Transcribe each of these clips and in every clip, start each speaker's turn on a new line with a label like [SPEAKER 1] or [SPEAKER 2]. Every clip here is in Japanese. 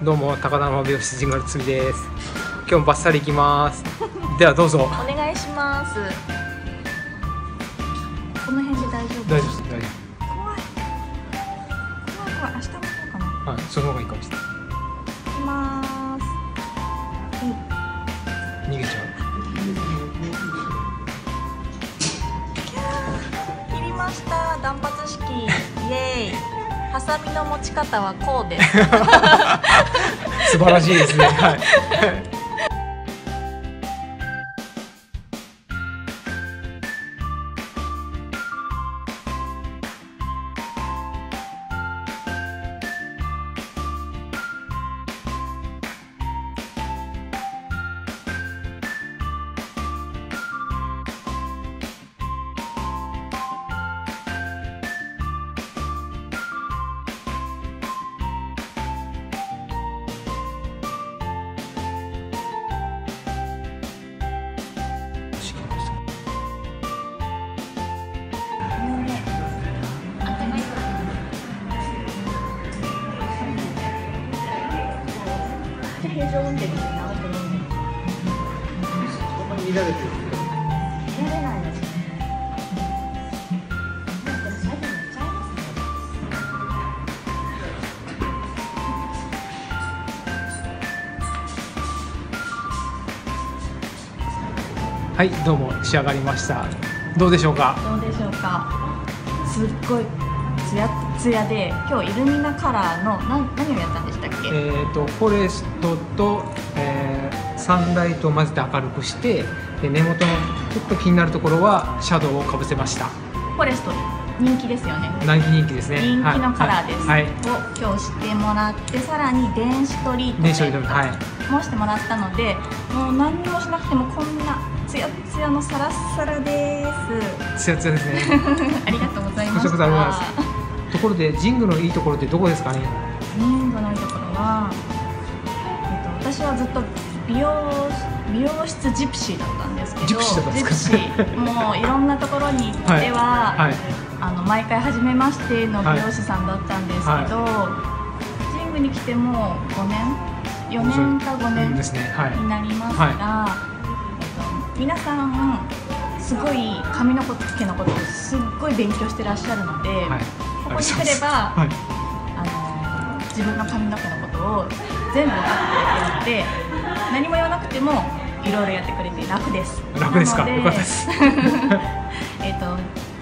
[SPEAKER 1] どうも高田馬美容師ジンガルつみです。今日もバッサリ行きます。ではどうぞ。
[SPEAKER 2] お願いします。この辺で大丈夫？
[SPEAKER 1] 大丈夫大丈
[SPEAKER 2] 怖い。怖い怖い。明日もこうかな？
[SPEAKER 1] 夫はいその方がいいかもしれない。
[SPEAKER 2] 行きます。うん。
[SPEAKER 1] 逃げちゃ
[SPEAKER 2] 切りました。断髪式。イエーイハサミの持ち方はこうです。
[SPEAKER 1] 素晴らしいですね。はい。
[SPEAKER 2] して平常運転で直ってるんで
[SPEAKER 1] 見られてる
[SPEAKER 2] やれないです
[SPEAKER 1] はいどうも仕上がりました。どうでしょうか？
[SPEAKER 2] どうでしょうか？すっごいツヤッツヤで今日イルミナカラーのな何をやったんでしたっけ、
[SPEAKER 1] えー、とフォレストと、えーサンライトを混ぜて明るくしてで根元のちょっと気になるところはシャドウをかぶせました。
[SPEAKER 2] フォレスト人気ですよね。
[SPEAKER 1] 人気人気ですね。
[SPEAKER 2] 人気のカラーです、
[SPEAKER 1] はい、はい。
[SPEAKER 2] を今日してもらってさらに電子トリートメントもしてもらったのでもう何にもしなくてもこんなツヤッツヤのサラッサラです。
[SPEAKER 1] ツヤツヤですね。
[SPEAKER 2] ありがとうございました。
[SPEAKER 1] こちらこそありがところでジングのいいところってどこですかね？
[SPEAKER 2] リングのいいところは、えっと、私はずっと美容美容室ジプシーだったんですけど
[SPEAKER 1] ジプシー
[SPEAKER 2] もういろんなところに行っては、
[SPEAKER 1] はい。
[SPEAKER 2] あの毎回初めましての美容師さんだったんですけど、ジングに来てもう5年？4年か5年になりますが、えっと、皆さんすごい髪の毛のことをすっごい勉強してらっしゃるので、
[SPEAKER 1] はい
[SPEAKER 2] ここに来れば、
[SPEAKER 1] はい。
[SPEAKER 2] あの自分の髪の毛のことを全部分かってくれて何も言わなくてもいろいろやってくれて楽です。
[SPEAKER 1] 楽ですか？よかったです。
[SPEAKER 2] えっと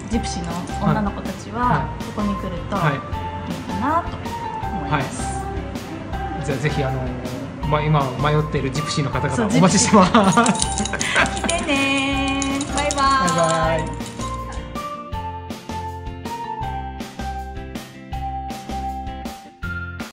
[SPEAKER 2] ジプシーの女の子たちは、
[SPEAKER 1] はい。
[SPEAKER 2] ここに来るとい
[SPEAKER 1] はい。
[SPEAKER 2] いかなと思います、
[SPEAKER 1] じゃあぜひあのまあ今迷っているジプシーの方々お待ちしてます。
[SPEAKER 2] 来てねー